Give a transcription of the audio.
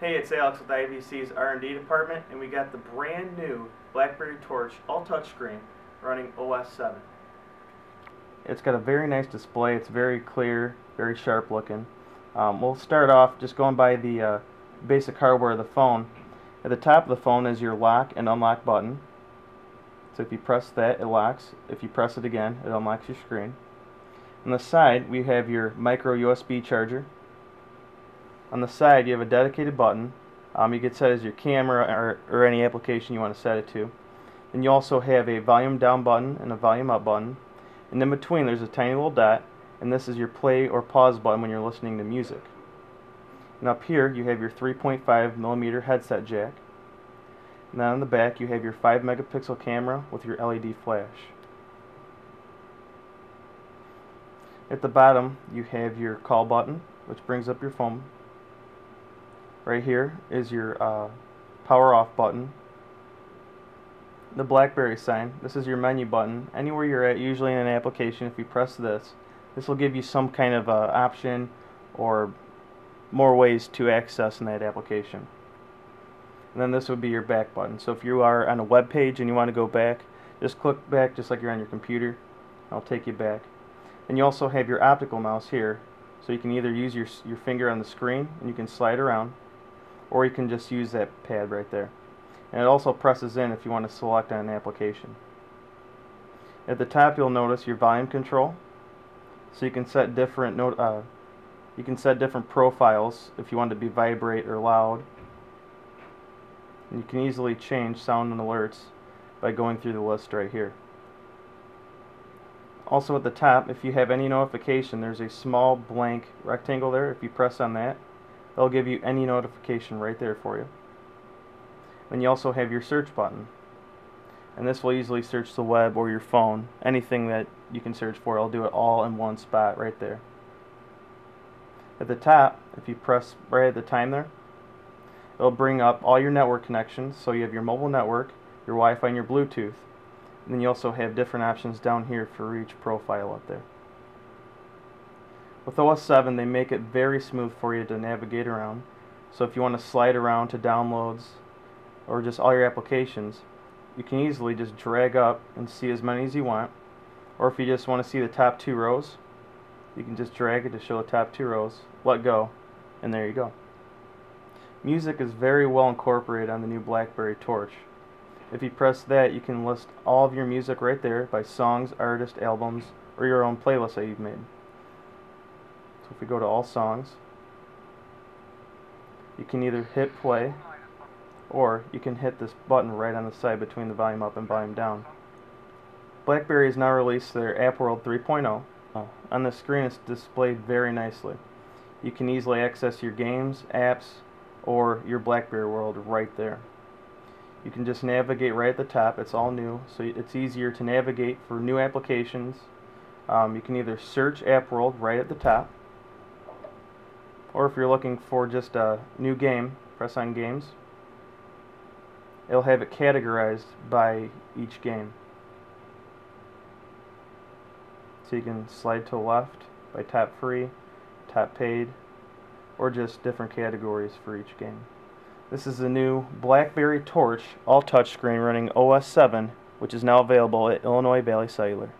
Hey, it's Alex with IVC's R&D department, and we got the brand new BlackBerry Torch all touchscreen running OS 7. It's got a very nice display. It's very clear, very sharp looking. Um, we'll start off just going by the uh, basic hardware of the phone. At the top of the phone is your lock and unlock button. So if you press that, it locks. If you press it again, it unlocks your screen. On the side, we have your micro USB charger. On the side, you have a dedicated button. Um, you can set as your camera or, or any application you want to set it to. And you also have a volume down button and a volume up button. And in between, there's a tiny little dot, and this is your play or pause button when you're listening to music. And up here, you have your 3.5 millimeter headset jack. And then on the back, you have your 5 megapixel camera with your LED flash. At the bottom, you have your call button, which brings up your phone Right here is your uh, power off button. The BlackBerry sign. This is your menu button. Anywhere you're at, usually in an application, if you press this, this will give you some kind of uh, option or more ways to access in that application. And then this would be your back button. So if you are on a web page and you want to go back, just click back just like you're on your computer. I'll take you back. And you also have your optical mouse here. So you can either use your, your finger on the screen and you can slide around or you can just use that pad right there. And it also presses in if you want to select on an application. At the top you'll notice your volume control. So you can set different note uh, you can set different profiles if you want to be vibrate or loud. And you can easily change sound and alerts by going through the list right here. Also at the top, if you have any notification, there's a small blank rectangle there. If you press on that, They'll give you any notification right there for you. Then you also have your search button. And this will easily search the web or your phone. Anything that you can search for, it'll do it all in one spot right there. At the top, if you press right at the time there, it'll bring up all your network connections. So you have your mobile network, your Wi-Fi, and your Bluetooth. And then you also have different options down here for each profile up there. With OS 7, they make it very smooth for you to navigate around. So if you want to slide around to downloads or just all your applications, you can easily just drag up and see as many as you want. Or if you just want to see the top two rows, you can just drag it to show the top two rows, let go, and there you go. Music is very well incorporated on the new BlackBerry Torch. If you press that, you can list all of your music right there by songs, artists, albums, or your own playlist that you've made. So if we go to all songs, you can either hit play or you can hit this button right on the side between the volume up and volume down. BlackBerry has now released their App World 3.0. On the screen it's displayed very nicely. You can easily access your games, apps, or your BlackBerry World right there. You can just navigate right at the top. It's all new, so it's easier to navigate for new applications. Um, you can either search App World right at the top, or if you're looking for just a new game, press on games. It'll have it categorized by each game. So you can slide to the left by tap free, tap paid, or just different categories for each game. This is the new BlackBerry Torch all touchscreen running OS 7, which is now available at Illinois Valley Cellular.